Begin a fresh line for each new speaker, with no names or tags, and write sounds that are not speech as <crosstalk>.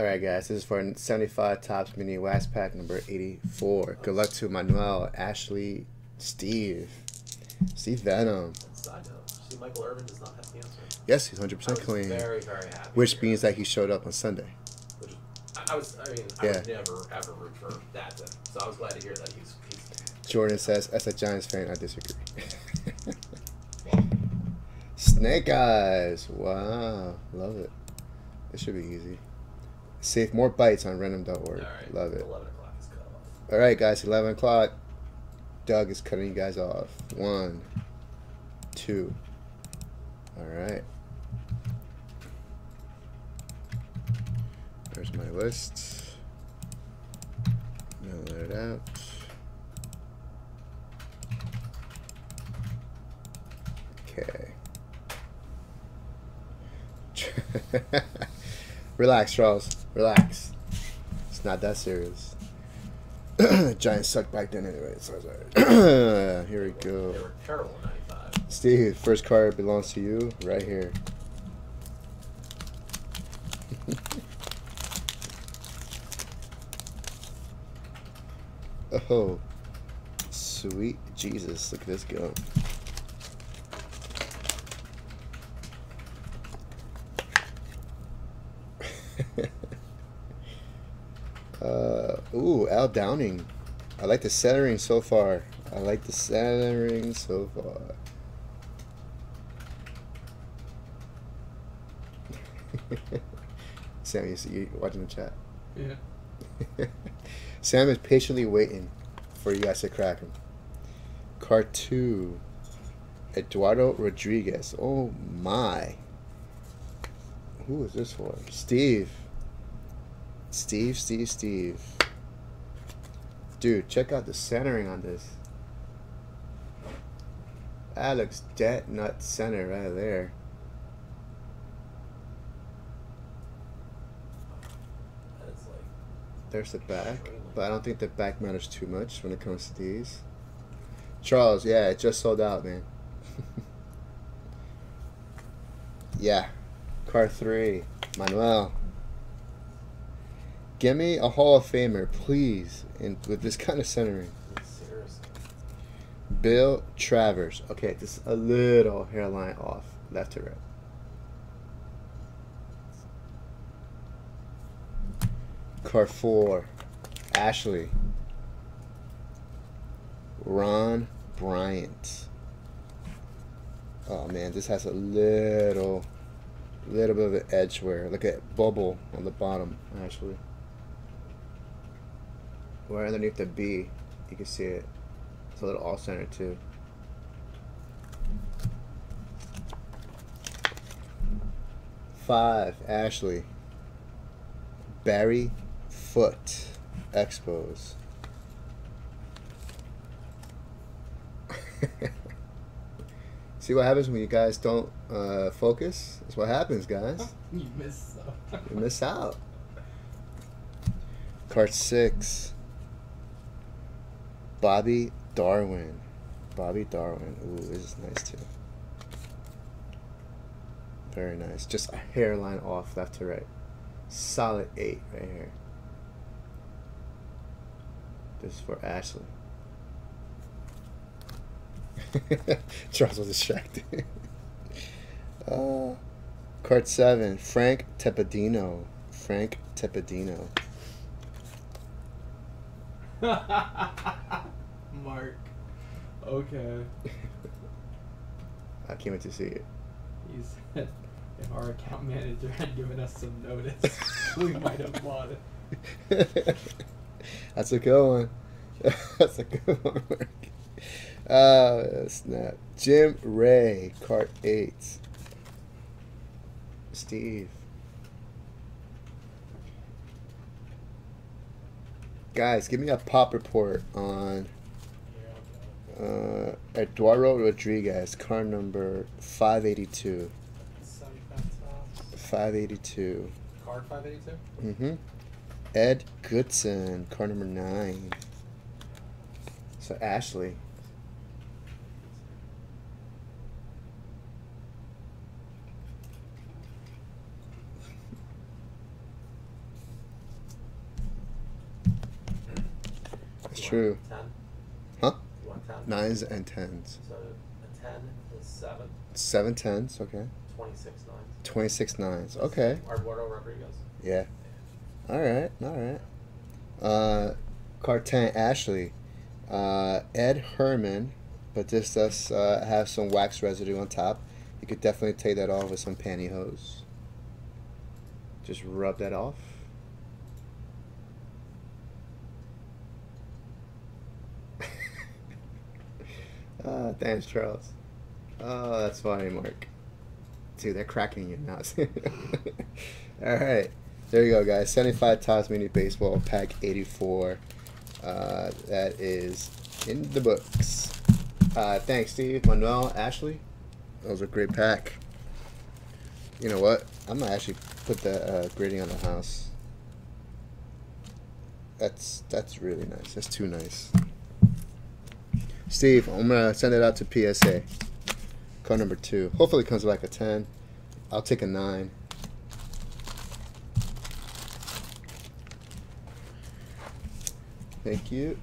All right, guys. This is for 75 Topps Mini Wax Pack number 84. Good luck to Manuel, Ashley, Steve, Steve Venom.
Side note, see Michael Irvin does not have cancer.
Yes, he's 100%
was
clean.
very, very happy.
Which means that he showed up on Sunday.
Which, I, I was, I mean, I
Yeah.
would never, ever root for that. To, so I was glad to hear that he's, he's
Jordan says, as a Giants fan, I disagree. <laughs> Snake Eyes. Wow. Love it. It should be easy. Save more bites on random.org.
all right.
Love it.
11 o'clock is cut off.
All right, guys, 11 o'clock. Doug is cutting you guys off. One, two. All right. There's my list. Now let it out. Okay. <laughs> <laughs> Relax, Charles. Relax. It's not that serious. <clears throat> Giants sucked back then anyway. So alright. <clears throat> here we go.
They were terrible in 95.
Steve, first card belongs to you right here. <laughs> oh, sweet Jesus. Look at this go. <laughs> uh, ooh, Al Downing. I like the centering so far. I like the centering so far. <laughs> Sam, you see, you watching the chat.
Yeah. <laughs>
Sam is patiently waiting for you guys to crack him. Card two, Eduardo Rodriguez. Oh my. Who is this for? Steve. Steve, Steve, Steve. Dude, check out the centering on this. That looks dead nut center right there. There's the back, but I don't think the back matters too much when it comes to these. Charles, yeah, it just sold out, man. <laughs> yeah. Car three. Manuel. Give me a Hall of Famer, please, in, with this kind of centering.
seriously.
Bill Travers. Okay, just a little hairline off, left to right. Car four, Ashley. Ron Bryant. Oh man, this has a little, little bit of an edge wear. Look at bubble on the bottom, actually. Where underneath the B, you can see it. It's a little off center too. Five, Ashley. Barry Foote. Expos. <laughs> <laughs> See what happens when you guys don't uh, focus? That's what happens, guys. <laughs>
You miss out.
You miss out. Card six. Bobby Darwin. Bobby Darwin. Ooh, this is nice too. Very nice. Just a hairline off left to right. Solid eight right here. This is for Ashley. Charles was distracted. uh, card seven. Frank Tepedino. Frank Tepedino. <laughs>
Mark. Okay. <laughs>
I can't wait to see it.
He said if our account manager had given us some notice, <laughs> we might have bought it.
That's a good one. That's a good one. Mark. Oh, snap. Jim Ray, card eight. Steve. Guys, give me a pop report on uh, Eduardo Rodriguez, car number 582. 582.
Card 582?
Mm-hmm. Ed Goodson, car number 9. So, Ashley. True.
Ten.
Huh?
You want ten?
Nines and tens.
So a ten is seven.
Seven tens. Okay.
Twenty-six nines.
Twenty six nines. Okay.
Eduardo Rodriguez.
Yeah. All right. All right. Uh, card ten. Ashley. Uh, Ed Herrmann, but this does uh, have some wax residue on top. You could definitely take that off with some pantyhose. Just rub that off. Ah, thanks, Charles. Oh, that's funny, Mark. Dude, they're cracking your nuts. <laughs> All right. There you go, guys. 75 Topps Mini Baseball Pack 84. Uh, that is in the books. Uh, thanks, Steve, Manuel, Ashley. That was a great pack. You know what? I'm going to actually put the uh, grading on the house. That's that's really nice. That's too nice. Steve, I'm gonna send it out to PSA. Card number two. Hopefully, it comes back a ten. I'll take a nine. Thank you.